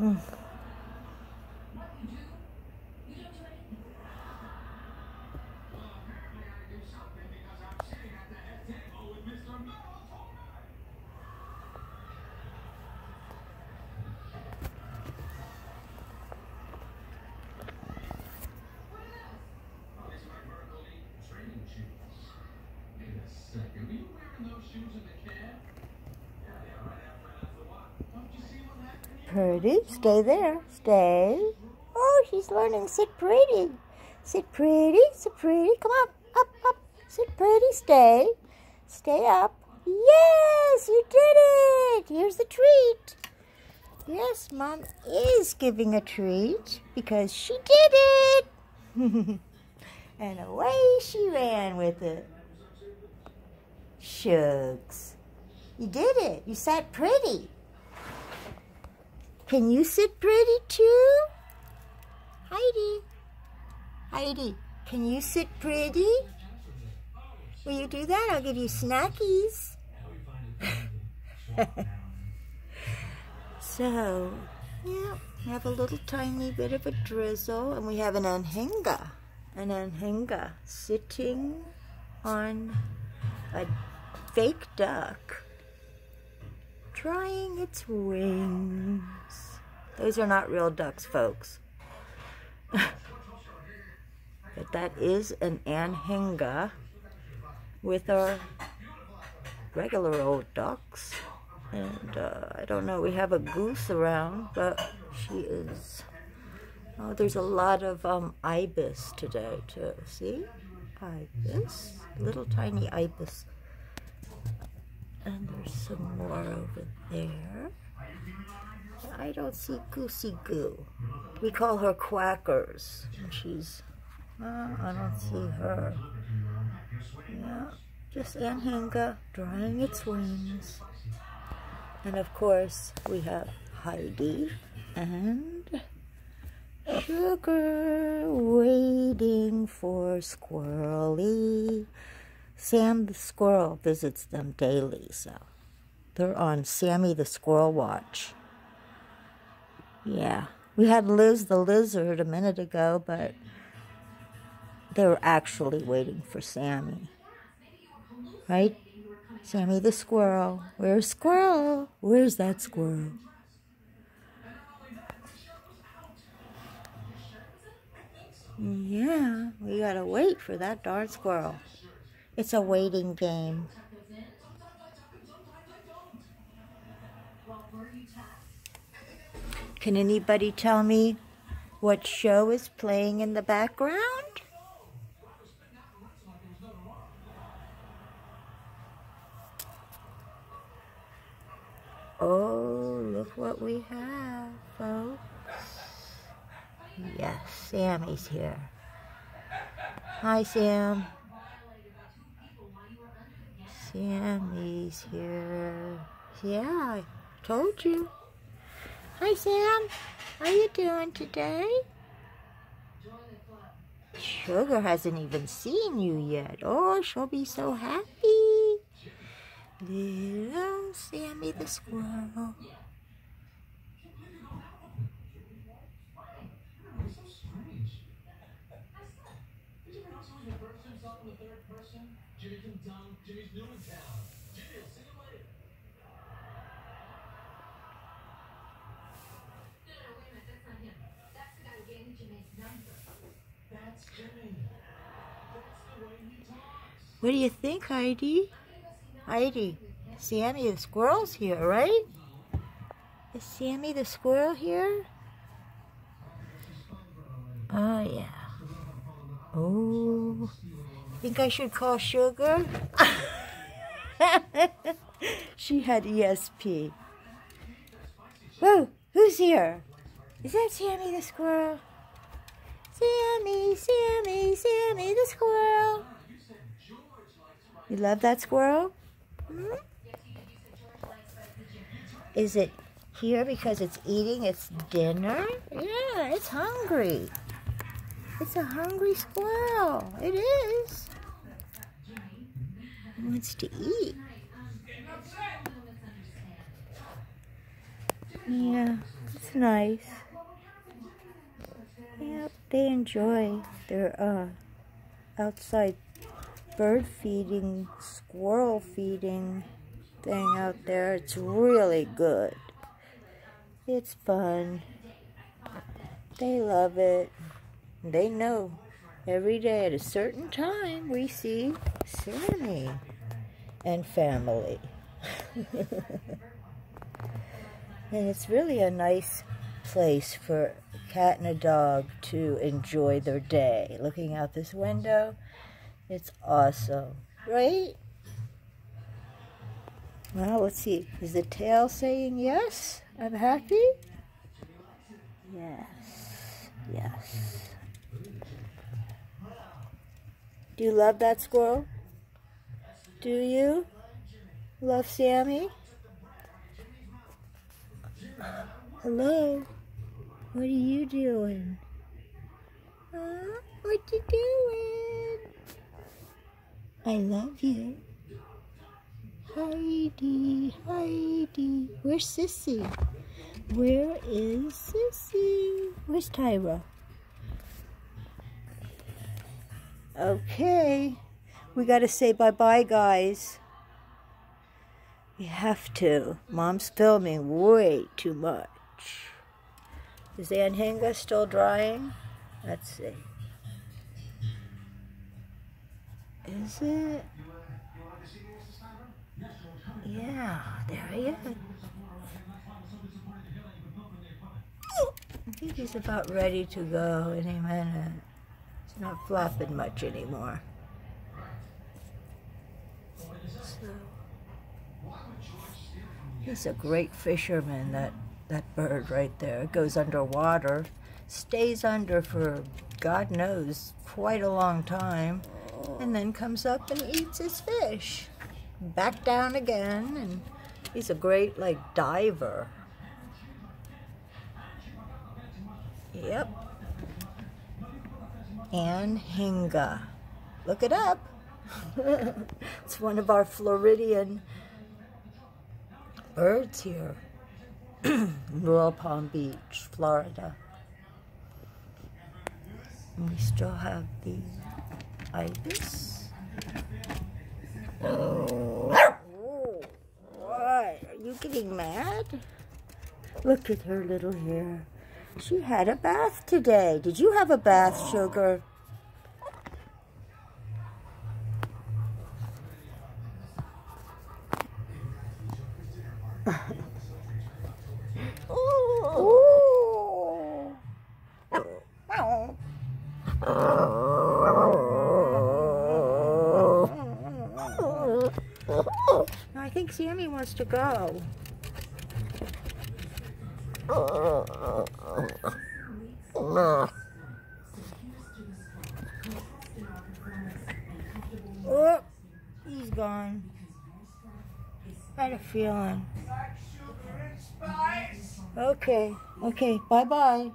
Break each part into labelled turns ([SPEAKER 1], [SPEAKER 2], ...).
[SPEAKER 1] Mm. Pretty, stay there, stay. Oh, she's learning. Sit pretty, sit pretty, sit pretty. Come up, up, up. Sit pretty, stay, stay up. Yes, you did it. Here's the treat. Yes, mom is giving a treat because she did it. and away she ran with it. Shucks. You did it. You sat pretty. Can you sit pretty too? Heidi. Heidi, can you sit pretty? Will you do that? I'll give you snackies. so, yeah, we have a little tiny bit of a drizzle, and we have an anhinga. An anhinga sitting on a fake duck drying its wings. Those are not real ducks, folks. but that is an anhinga with our regular old ducks. And uh, I don't know, we have a goose around, but she is... Oh, there's a lot of um, ibis today, too. See? Ibis. Little tiny ibis. And there's some more over there. I don't see Goosey Goo. We call her Quackers. And she's, uh, I don't see her. Yeah, just Anhinga drying its wings. And of course, we have Heidi and Sugar waiting for Squirrely. Sam the squirrel visits them daily, so they're on Sammy the squirrel watch. Yeah, we had Liz the lizard a minute ago, but they were actually waiting for Sammy. Right? Sammy the squirrel. Where's squirrel? Where's that squirrel? Yeah, we gotta wait for that darn squirrel. It's a waiting game. Can anybody tell me what show is playing in the background? Oh, look what we have, folks. Yes, Sammy's here. Hi, Sam. Sammy's here. Yeah, I told you. Hi, Sam. How you doing today? Sugar hasn't even seen you yet. Oh, she'll be so happy. Little Sammy the squirrel. Jimmy's new in town. Jimmy, I'll see you later. No, no, wait a minute. That's not him. That's the guy who gave me Jimmy's number. That's Jimmy. That's the way he talks. What do you think, Heidi? Heidi, Sammy the squirrel's here, right? Is Sammy the squirrel here? Oh, yeah. Oh. Think I should call Sugar? she had ESP. Whoa, who's here? Is that Sammy the squirrel? Sammy, Sammy, Sammy the squirrel. You love that squirrel? Hmm? Is it here because it's eating its dinner? Yeah, it's hungry. It's a hungry squirrel. It is. It wants to eat. Yeah. It's nice. Yep, they enjoy their uh, outside bird feeding, squirrel feeding thing out there. It's really good. It's fun. They love it. They know every day at a certain time we see Sammy and family. and it's really a nice place for a cat and a dog to enjoy their day. Looking out this window, it's awesome, right? Well, let's see. Is the tail saying yes? I'm happy? Yes. Yes. Do you love that squirrel? Do you? Love Sammy? Hello? What are you doing? What are you doing? I love you. Heidi, Heidi. Where's Sissy? Where is Sissy? Where's Tyra? Okay. We got to say bye-bye, guys. We have to. Mom's filming way too much. Is the anhinga still drying? Let's see. Is it? Yeah, there he is. I think he's about ready to go any minute. Not flapping much anymore. So, he's a great fisherman, that, that bird right there. It goes underwater, stays under for God knows quite a long time, and then comes up and eats his fish back down again, and he's a great, like, diver. Yep. Anhinga. Look it up. it's one of our Floridian birds here. Royal Palm Beach, Florida. And we still have the ibis. Oh. What? Are you getting mad? Look at her little hair. She had a bath today. Did you have a bath, sugar? I think Sammy wants to go. Oh, he's gone. I had a feeling. Okay, okay, bye-bye.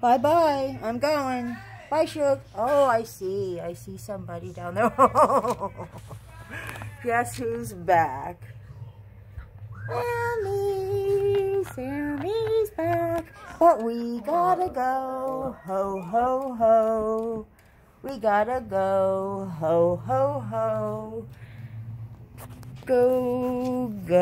[SPEAKER 1] Bye-bye, I'm going. Bye, Shug. Oh, I see. I see somebody down there. Guess who's back? Sammy, Sammy's back. But we gotta go. Ho, ho, ho. We gotta go. Ho, ho, ho. Go, go